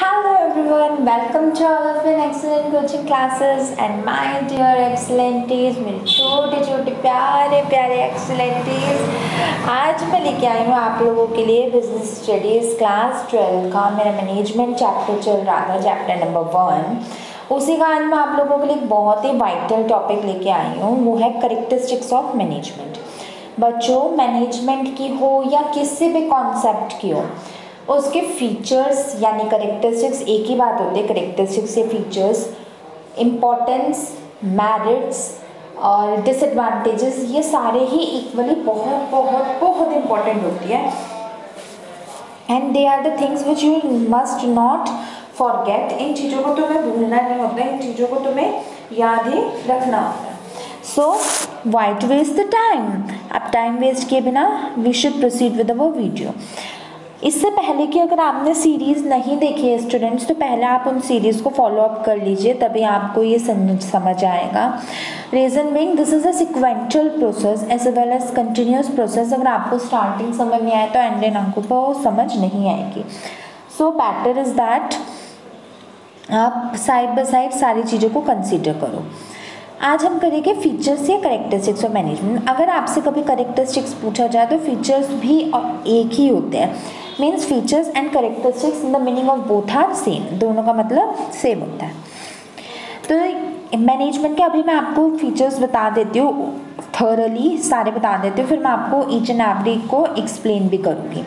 Hello everyone, welcome to all of an excellent coaching classes. And my dear excellenties मेरे छोटे छोटे प्यारे प्यारे excellenties आज मैं लेके आई हूँ आप लोगों के लिए बिज़नेस स्टडीज़ क्लास ट्वेल्व का। मेरा मैनेजमेंट चैप्टर चल रहा था चैप्टर नंबर वन उसी का मैं आप लोगों के लिए बहुत ही वाइटल टॉपिक लेके आई हूँ। वो है करेक्टरिस्टिक्स ऑफ़ मैनेजमेंट बच्चों मैनेजमेंट की हो या किसी भी कॉन्सेप्ट की हो उसके फीचर्स यानी करेक्टरिस्टिक्स एक ही बात होती है करेक्टरिस्टिक्स या फीचर्स इम्पोर्टेंस मैरिट्स और डिसएडवांटेजेस ये सारे ही इक्वली बहुत बहुत बहुत इम्पोर्टेंट होती है। And they are the things which you must not forget इन चीज़ों को तुम्हें भूलना नहीं होता, इन चीज़ों को तुम्हें याद ही रखना होता है। So why waste the time अब टाइम वेस्ट किए बिना we should proceed with our video इससे पहले कि अगर आपने सीरीज़ नहीं देखी है स्टूडेंट्स तो पहले आप उन सीरीज़ को फॉलो अप कर लीजिए, तभी आपको ये समझ आएगा। Reason being this is a sequential process as well as continuous process अगर आपको स्टार्टिंग समझ में आए तो एंडिंग आपको समझ नहीं आएगी। सो बैटर इज़ दैट आप साइड बाय साइड सारी चीज़ों को कंसिडर करो। आज हम करेंगे फीचर्स या करेक्टरिस्टिक्स ऑफ़ मैनेजमेंट अगर आपसे कभी करेक्टरिस्टिक्स पूछा जाए तो फीचर्स भी एक ही होते हैं। Means features and characteristics in the meaning of both are same दोनों का मतलब सेम होता है। तो मैनेजमेंट के अभी मैं आपको फीचर्स बता देती हूँ। थर्रली सारे बता देती हूँ, फिर मैं आपको ईच एंड एवरी को एक्सप्लेन भी करूँगी।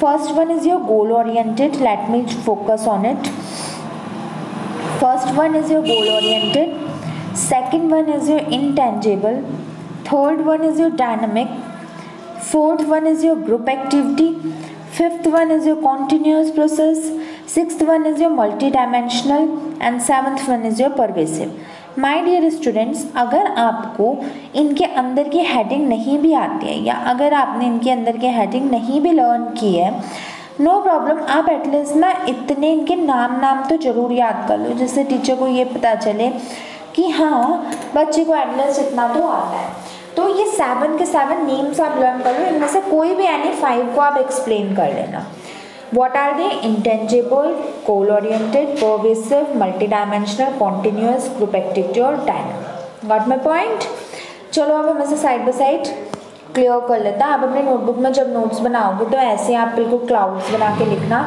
First one is your goal oriented let me focus on it first one is your goal oriented second one is your intangible, third one is your dynamic, fourth one is your group activity fifth one is your continuous process. Sixth one is your multidimensional. And seventh one is your pervasive. My dear students अगर आपको इनके अंदर की heading नहीं भी आती है, या अगर आपने इनके अंदर की हेडिंग नहीं भी लर्न की है नो no प्रॉब्लम आप एटलीस्ट ना इतने इनके नाम नाम तो ज़रूर याद कर लो, जिससे टीचर को ये पता चले कि हाँ बच्चे को एटलीस्ट इतना तो आता है। तो ये सेवन के सेवन नेम्स आप लर्न कर लो इनमें से कोई भी एनी फाइव को आप एक्सप्लेन कर लेना। What are they? Intangible goal oriented pervasive, multidimensional, continuous, group activity और dynamic. Got my point? चलो अब हम इसे साइड बाय साइड क्लियर कर लेता। आप अपने नोटबुक में जब नोट्स बनाओगे तो ऐसे आप बिल्कुल क्लाउड्स बना के लिखना।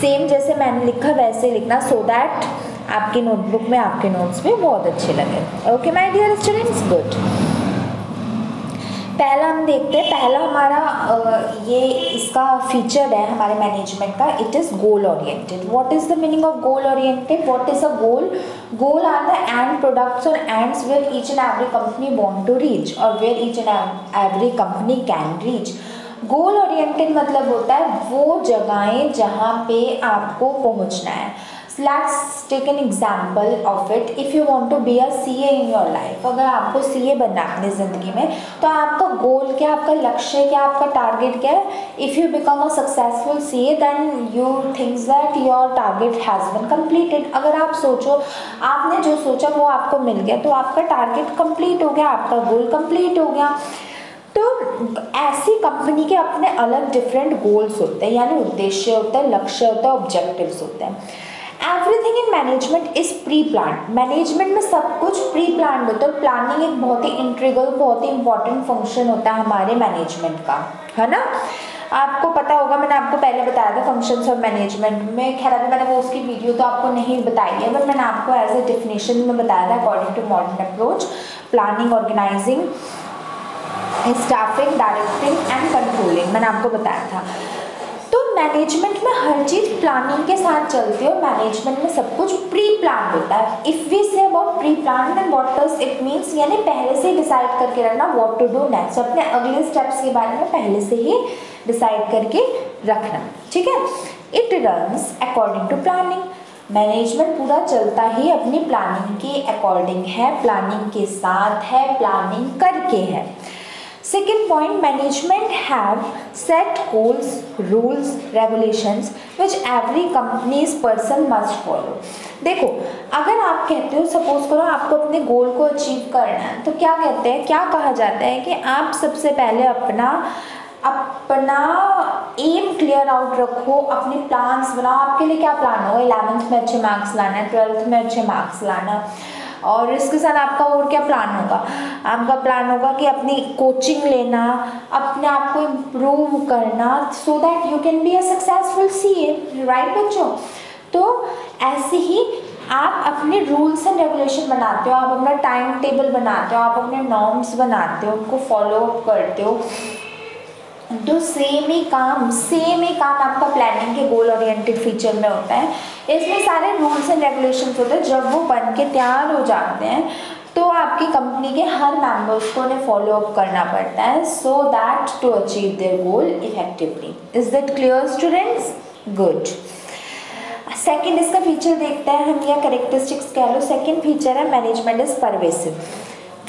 सेम जैसे मैंने लिखा, वैसे लिखना सो so दैट आपकी नोटबुक में आपके नोट्स भी बहुत अच्छे लगे। Okay my dear students good पहला हम देखते हैं, पहला हमारा ये इसका फीचर है हमारे मैनेजमेंट का it is goal oriented what is the meaning of goal oriented what is a goal goal are the end products और ends where each and every company want to reach और where each and every company can reach goal oriented मतलब होता है वो जगहें जहाँ पे आपको पहुँचना है। Let's take an example of it. If you want to be a CA in your life, अगर आपको CA बनना है अपनी ज़िंदगी में तो आपका गोल क्या आपका लक्ष्य क्या आपका टारगेट क्या है? If you become a successful C A then you thinks that your target has been completed अगर आप सोचो, आपने जो सोचा वो आपको मिल गया तो आपका टारगेट कंप्लीट हो गया, आपका गोल कंप्लीट हो गया। तो ऐसी कंपनी के अपने अलग डिफरेंट गोल्स होते हैं, यानी उद्देश्य होता है, लक्ष्य होता है ऑब्जेक्टिव्स होते हैं। Everything in management is pre plan management में सब कुछ प्री प्लान होता है प्लानिंग एक बहुत ही इंट्रीगल बहुत ही इंपॉर्टेंट फ़ंक्शन होता है हमारे मैनेजमेंट का। है ना? आपको पता होगा, मैंने आपको पहले बताया था फ़ंक्शंस ऑफ़ मैनेजमेंट में। खैर, अभी मैंने वो उसकी वीडियो तो आपको नहीं बताई है बट मैंने आपको एज ए डिफिनेशन में बताया था according to modern approach planning organising staffing directing and controlling मैंने आपको बताया था। मैनेजमेंट में हर चीज़ प्लानिंग के साथ चलती है मैनेजमेंट में सब कुछ प्री प्लान होता है। If we say about pre plan then what does it means यानी पहले से डिसाइड करके रखना व्हाट टू डू नेक्स्ट अपने अगले स्टेप्स के बारे में पहले से ही डिसाइड करके रखना। ठीक है? It runs according to planning management पूरा चलता ही अपनी प्लानिंग के अकॉर्डिंग है प्लानिंग के साथ है प्लानिंग करके है। Second point, management have set goals, rules, regulations which every company's person must follow. देखो अगर आप कहते हो सपोज़ करो आपको अपने गोल को अचीव करना है तो क्या कहते हैं क्या कहा जाता है कि आप सबसे पहले अपना अपना एम क्लियर आउट रखो अपने प्लान्स बनाओ। आपके लिए क्या प्लान हो इलेवेंथ में अच्छे मार्क्स लाना है ट्वेल्थ में अच्छे मार्क्स लाना। और इसके साथ आपका और क्या प्लान होगा? आपका प्लान होगा कि अपनी कोचिंग लेना, अपने आप को इम्प्रूव करना so that you can be a successful C A right बच्चों? तो ऐसे ही आप अपने रूल्स एंड रेगुलेशन बनाते हो, आप अपना टाइम टेबल बनाते हो, आप अपने नॉर्म्स बनाते हो, उनको फॉलो करते हो तो सेम ही काम सेम ही काम आपका प्लानिंग के गोल ओरिएंटेड फीचर में होता है। इसमें सारे रूल्स एंड रेगुलेशन होते हैं। जब वो बन के तैयार हो जाते हैं तो आपकी कंपनी के हर मेंबर्स को उन्हें फॉलो अप करना पड़ता है। So that to achieve their goal effectively is that clear students good second इसका फीचर देखते हैं। हम या करेक्टरिस्टिक्स कह लो। सेकेंड फीचर है मैनेजमेंट इज़ परवेसिव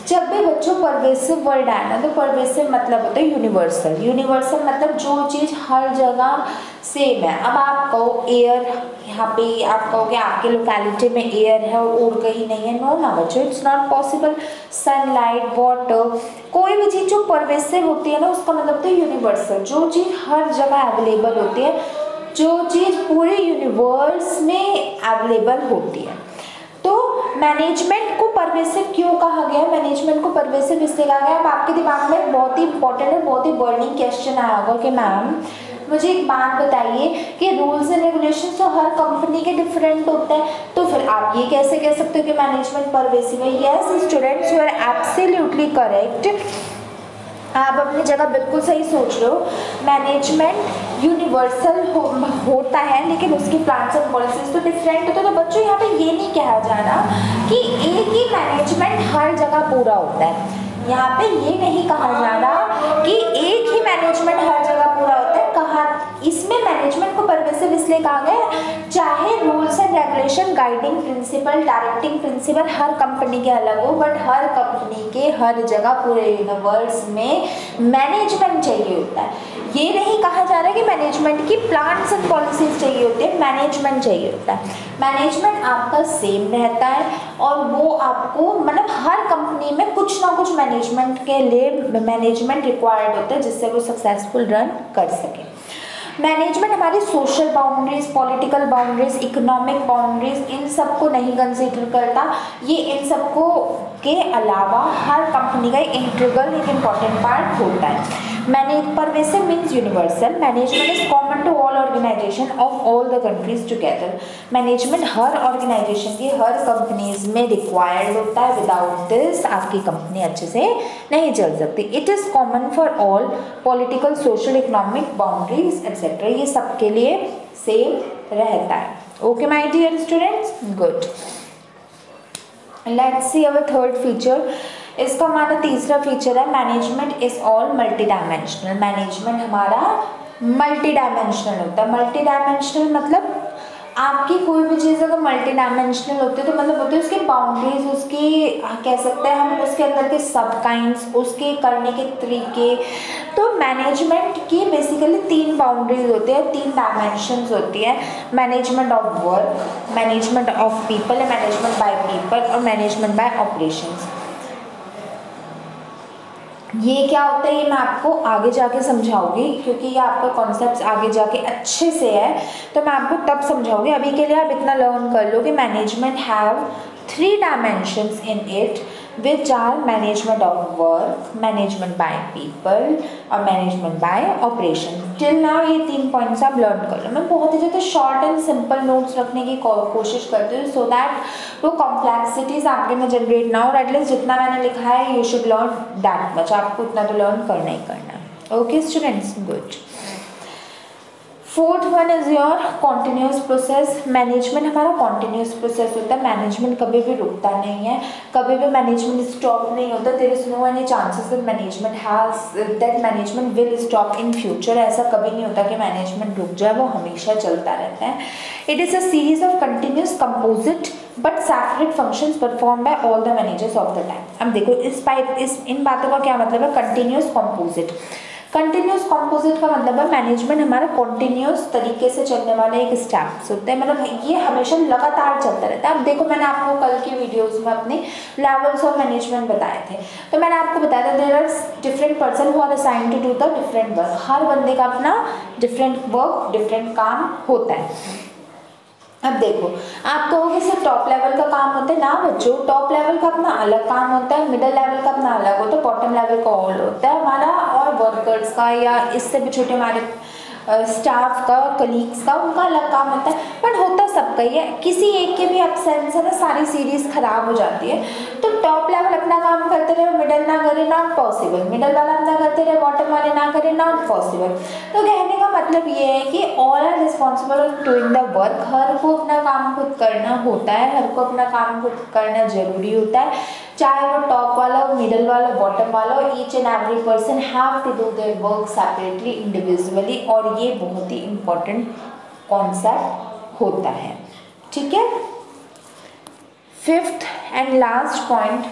जब भी बच्चों परवेसिव वर्ड ना तो परवेसिव मतलब होता है यूनिवर्सल यूनिवर्सल मतलब जो चीज़ हर जगह सेम है। अब आप कहो एयर यहाँ पे आप कहोगे आपके लोकेलिटी में एयर है, और कहीं नहीं है। नो ना बच्चों it's not possible sunlight water कोई भी चीज़ जो परवेसिव होती है ना, उसका मतलब होता है यूनिवर्सल जो चीज़ हर जगह अवेलेबल होती है, जो चीज़ पूरे यूनिवर्स में अवेलेबल होती है। तो मैनेजमेंट को परवेसिव क्यों कहा गया? है मैनेजमेंट को परवेसिव इसलिए कहा गया, अब आपके दिमाग में बहुत ही इंपॉर्टेंट है बहुत ही बर्निंग क्वेश्चन आया होगा कि मैम मुझे एक बात बताइए कि रूल्स एंड रेगुलेशन तो हर कंपनी के डिफरेंट होते हैं तो फिर आप ये कैसे कह सकते हो कि मैनेजमेंट परवेसिव है? Yes students you are absolutely correct आप अपनी जगह बिल्कुल सही सोच रहे हो। मैनेजमेंट यूनिवर्सल हो, होता है लेकिन उसकी प्लान्स एंड पॉलिसीज़ तो डिफरेंट होते हैं। तो बच्चों यहाँ पे ये नहीं कहा जा रहा कि एक ही मैनेजमेंट हर जगह पूरा होता है। यहाँ पे ये नहीं कहा जा रहा कि एक ही मैनेजमेंट हर जगह पूरा होता है। कहा इसमें मैनेजमेंट को परवेसिव इसलिए कहा गया चाहे rules and regulation guiding principle directing principle her company के अलग हो बट हर कंपनी के हर जगह पूरे यूनिवर्स में मैनेजमेंट चाहिए होता है। ये नहीं कहा जा रहा है कि मैनेजमेंट की प्लान्स एंड पॉलिसीज़ चाहिए होती है मैनेजमेंट चाहिए होता है। मैनेजमेंट आपका सेम रहता है और वो आपको मतलब हर कंपनी में कुछ ना कुछ मैनेजमेंट के लिए मैनेजमेंट रिक्वायर्ड होता है जिससे वो सक्सेसफुल रन कर सके। मैनेजमेंट हमारी social boundaries political boundaries economic boundaries इन सबको नहीं कंसिडर करता। ये इन सबको के अलावा हर कंपनी का इंट्रीगल एक इंपॉर्टेंट पार्ट होता है। Pervasive means universal management is common to all organisation of all the countries together management her organisation की हर कंपनीज़ में रिक्वायर्ड होता है. विदाउट दिस आपकी कंपनी अच्छे से नहीं चल सकती. It is common for all political social economic boundaries etcetera ये सबके लिए सेम रहता है. Okay my dear students good let's see our third feature इसका हमारा तीसरा फीचर है management is all multi dimensional management हमारा मल्टी डायमेंशनल होता है। मल्टी डायमेंशनल मतलब आपकी कोई भी चीज़ अगर मल्टी डायमेंशनल होती है तो मतलब होती है उसकी बाउंड्रीज उसकी कह सकते हैं हम उसके अंदर के सब काइंड्स उसके करने के तरीके। तो मैनेजमेंट की बेसिकली तीन बाउंड्रीज होती है, तीन डायमेंशंस होती है। Management of work management of people management by people और मैनेजमेंट बाय ऑपरेशंस ये क्या होता है, ये मैं आपको आगे जाके समझाऊँगी, क्योंकि ये आपका कॉन्सेप्ट आगे जाके अच्छे से है तो मैं आपको तब समझाऊँगी। अभी के लिए आप इतना लर्न कर लो कि management have three dimensions in it which are management of work, management by people और management by operation. Till now ये तीन पॉइंट्स आप लर्न कर लो। मैं बहुत ही ज़्यादा शॉर्ट एंड सिंपल नोट्स रखने की कोशिश करती हूँ सो दैट वो कॉम्प्लेक्सिटीज आपके में जनरेट ना हो। एटलीस्ट जितना मैंने लिखा है you should learn that much आपको उतना तो लर्न करना ही करना। है okay students good fourth one is your continuous process management हमारा कॉन्टीन्यूस प्रोसेस होता है। मैनेजमेंट कभी भी रुकता नहीं है। कभी भी मैनेजमेंट स्टॉप नहीं होता। There is no any chances that management has that management will stop in future ऐसा कभी नहीं होता कि मैनेजमेंट रुक जाए। वो हमेशा चलता रहता है। It is a series of continuous composite but separate functions perform by all the managers of the time अब देखो, इस पाइप, इस, इन बातों का क्या मतलब है? कंटिन्यूस कंपोजिट कंटिन्यूस कॉम्पोजिट का मतलब है मैनेजमेंट हमारा कंटिन्यूस तरीके से चलने वाले एक स्टेप्स होते हैं? मतलब ये हमेशा लगातार चलता रहता है। अब देखो, मैंने आपको कल की वीडियोस में अपने लेवल्स ऑफ़ मैनेजमेंट बताए थे। तो मैंने आपको बताया था there are different person who are assign to do the different work हर बंदे का अपना डिफरेंट वर्क डिफरेंट काम होता है। अब देखो, आप कहोगे सिर्फ़ टॉप लेवल का काम होता है? ना बच्चों टॉप लेवल का अपना अलग काम होता है मिडिल लेवल का अपना अलग होता है बॉटम लेवल का ऑल होता है। हमारा और का या इससे भी छोटे हमारे स्टाफ का कलीग्स का, उनका अलग काम होता है। बट होता सबका ही है। किसी एक के भी अपसेंस है ना, सारी सीरीज़ खराब हो जाती है। टॉप लेवल अपना काम करते रहे मिडल ना करे नॉट पॉसिबल मिडल वाला अपना करते रहे बॉटम वाले ना करे नॉट पॉसिबल तो कहने का मतलब ये है कि all are responsible doing the work हर को अपना काम खुद करना होता है, हर को अपना काम खुद करना ज़रूरी होता है। चाहे वो टॉप वाला हो मिडल वाला बॉटम वाला हो each and every person have to do their work separately individually और ये बहुत ही इम्पोर्टेंट कॉन्सेप्ट होता है। ठीक है? Fifth and last point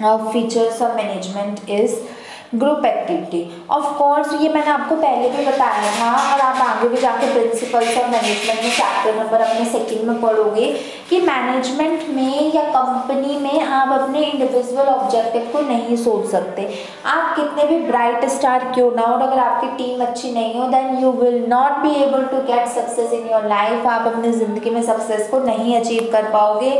of features of management is group activity of course ये मैंने आपको पहले भी बताया था, और आप आगे भी जाके प्रिंसिपल्स और मैनेजमेंट में चैप्टर नंबर अपने सेकंड में पढ़ोगे कि मैनेजमेंट में या कंपनी में आप अपने इंडिविजुअल ऑब्जेक्टिव को नहीं सोच सकते। आप कितने भी ब्राइट स्टार क्यों ना हो अगर आपकी टीम अच्छी नहीं हो then you will not be able to get success in your life आप अपनी ज़िंदगी में सक्सेस को नहीं अचीव कर पाओगे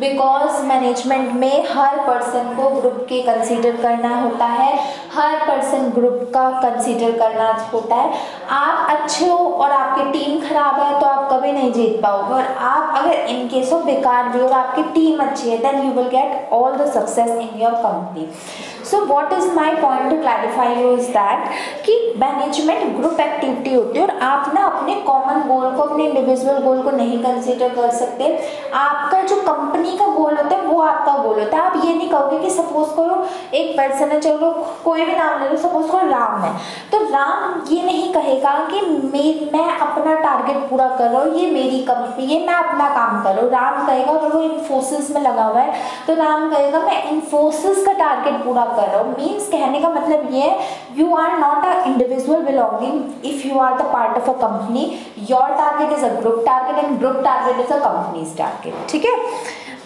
बिकॉज़ मैनेजमेंट में हर पर्सन को ग्रुप के कंसिडर करना होता है। हर पर्सन ग्रुप का कंसीडर करना होता है। आप अच्छे हो और आपकी टीम खराब है तो आप कभी नहीं जीत पाओगे। और आप अगर इन केस ऑफ़ बेकार भी और आपकी टीम अच्छी है then you will get all the success in your company so what is my point to clarify you is that कि मैनेजमेंट ग्रुप एक्टिविटी होती है और आप ना अपने कॉमन गोल को, अपने इंडिविजुअल गोल को नहीं कंसिडर कर सकते। आपका जो कंपनी का गोल होता है, वो आपका गोल होता है। आप ये नहीं कहोगे कि सपोज़ करो, एक पर्सन है, चलो, कोई भी नाम ले लो सपोज़ करो राम है। तो राम ये नहीं कहेगा कि मैं अपना टारगेट पूरा कर रहा हूँ, ये मेरी कंपनी ये मैं अपना काम कर रहा हूँ। राम कहेगा अगर वो इन्फोसिस में लगा हुआ है तो राम कहेगा, मैं इन्फोसिस का टारगेट पूरा कर रहा हूँ। मीन्स कहने का मतलब ये है you are not a individual belonging if you are the part of a company your target is a group target and group target is a company's target ठीक है?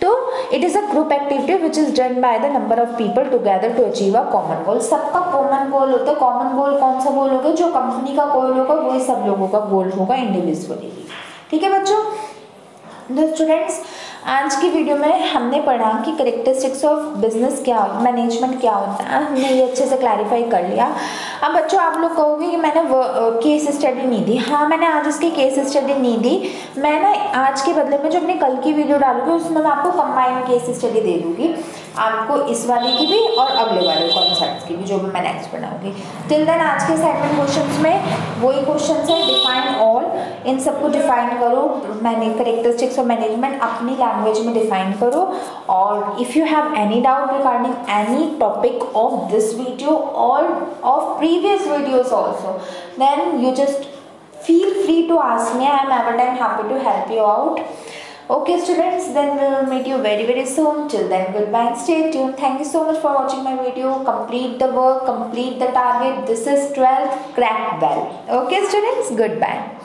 तो it is a group activity which is done by the number of people together to achieve a common goal सबका common गोल होता है। Common goal कौन सा गोल होगा? जो कंपनी का गोल होगा, वही सब लोगों का गोल होगा इंडिविजुअली ठीक है बच्चों? स्टूडेंट्स आज की वीडियो में हमने पढ़ा कि करेक्टरिस्टिक्स ऑफ़ बिज़नेस क्या मैनेजमेंट क्या होता है। हमने ये अच्छे से क्लैरिफाई कर लिया। अब बच्चों, आप लोग कहोगे कि मैंने केस स्टडी नहीं दी। हाँ मैंने आज उसकी केस स्टडी नहीं दी। मैं ना आज के बदले में जो अपने कल की वीडियो डालूँगी, उसमें मैं आपको कंबाइंड केस स्टडी दे दूँगी। आपको इस वाले की भी और अगले वाले कॉन्सेप्ट की भी, जो भी मैं नेक्स्ट बनाऊँगी। टिल देन आज के असाइनमेंट क्वेश्चंस में वही क्वेश्चन है डिफाइन ऑल इन सबको डिफाइन करो, मैंने करेक्टरिस्टिक्स ऑफ़ मैनेजमेंट अपनी लैंग्वेज में डिफाइन करो। और if you have any doubt regarding any topic of this video और of previous videos also then you just feel free to ask me. I am every time happy to help you out. Okay students then we'll meet you very very soon. Till then goodbye stay tuned. Thank you so much for watching my video. Complete the work complete the target. This is 12th crack bell. Okay students goodbye